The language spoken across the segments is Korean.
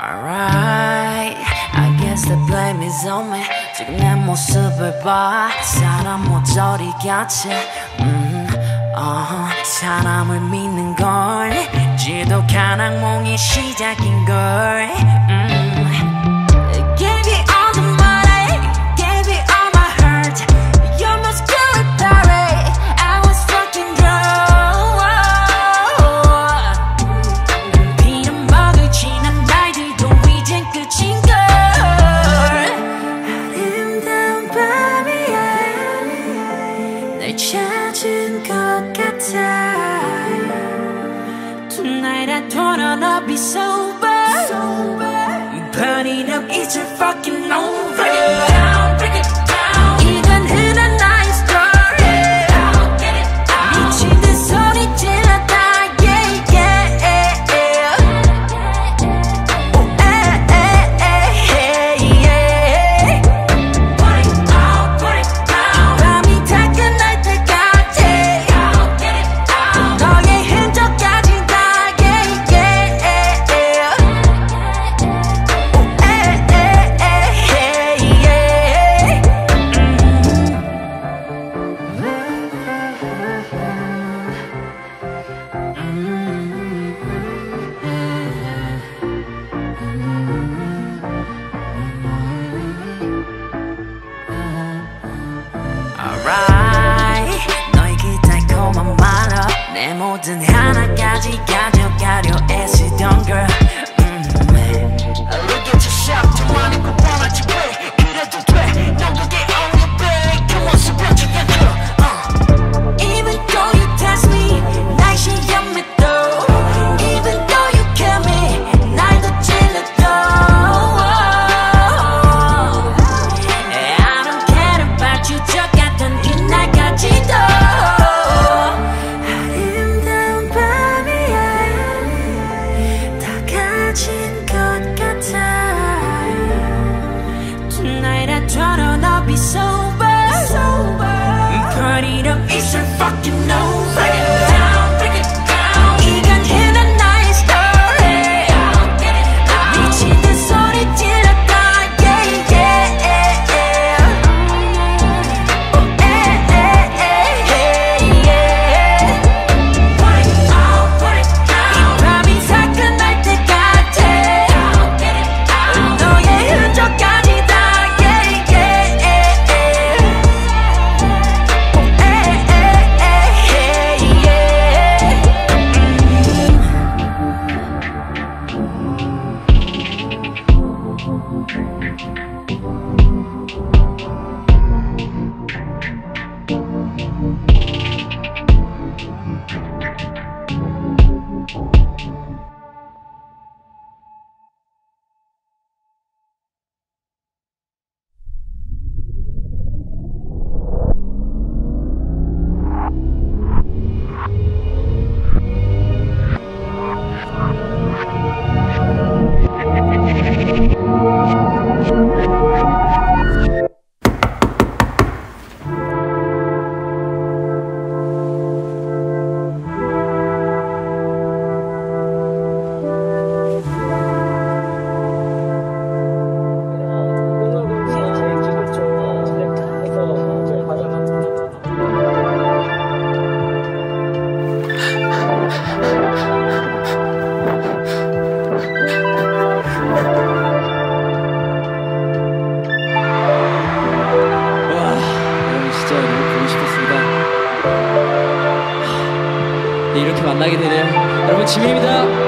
Alright, I guess the blame is on me 지금 내 모습을 봐 사람 모조리 같이 음, 어, 사람을 믿는 건 지독한 악몽이 시작인걸 음. Fucking on. 모든 하나까지 가져가려 애쓰던 girl. 이렇게 만나게 되네요. 여러분 지민입니다.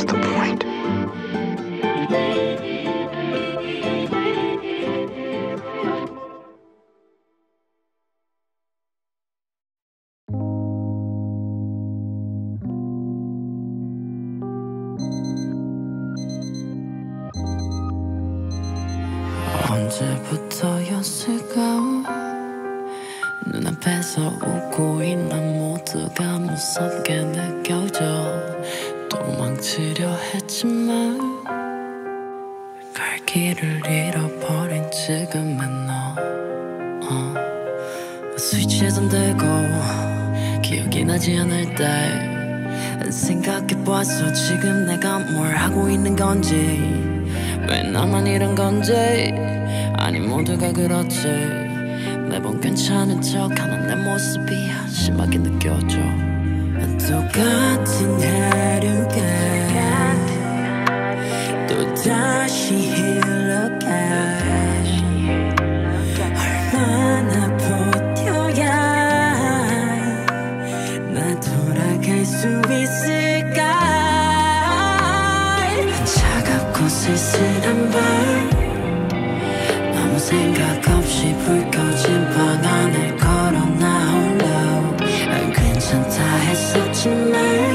What's the point? 도망치려 했지만 갈 길을 잃어버린 지금의 너 어. 스위치에 손들고 기억이 나지 않을 때 생각해봤어 지금 내가 뭘 하고 있는 건지 왜 나만 이런 건지 아니 모두가 그렇지 매번 괜찮은 척 하는 내 모습이 한심하게 느껴져 똑같은 하루가 또 다시 흘러가. 얼마나 버텨야 나 돌아갈 수 있을까? 차갑고 쓸쓸한 밤. 아무 생각 없이 불 꺼진 방 안을 했었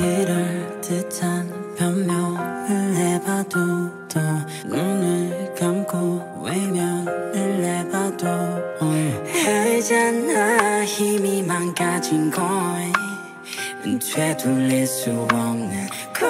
이럴 듯한 변명을 해봐도 또 눈을 감고 외면을 해봐도 알잖아. 힘이 망가진 걸 되돌릴 수 없는 걸.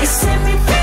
You sent me